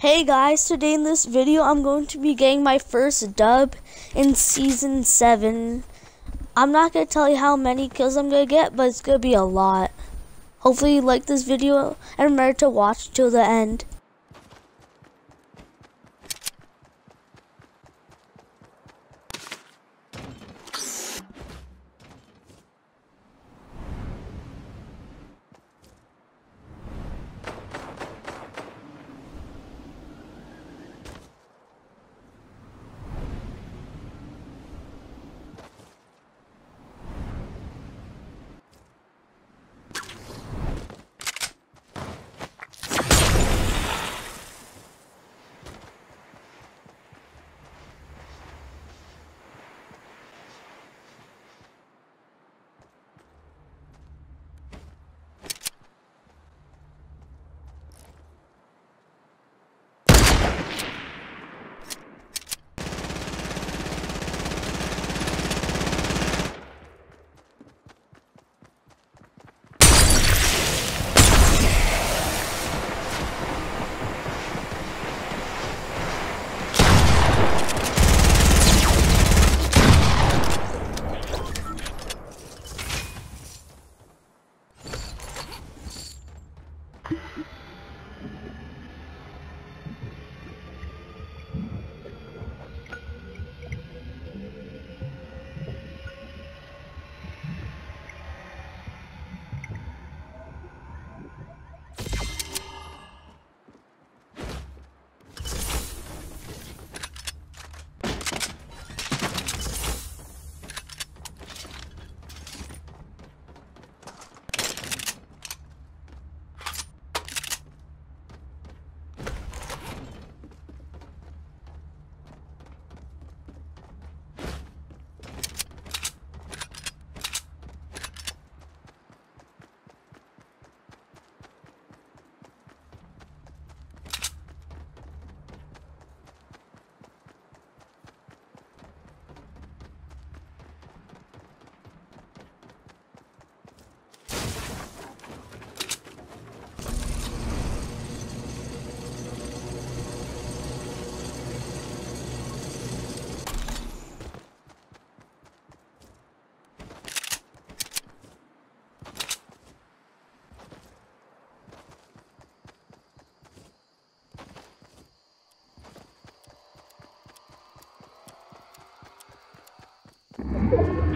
Hey guys, today in this video I'm going to be getting my first dub in season 7. I'm not going to tell you how many kills I'm going to get, but it's going to be a lot. Hopefully you like this video and remember to watch till the end. Thank you.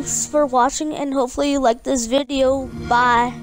Thanks for watching and hopefully you like this video. Bye.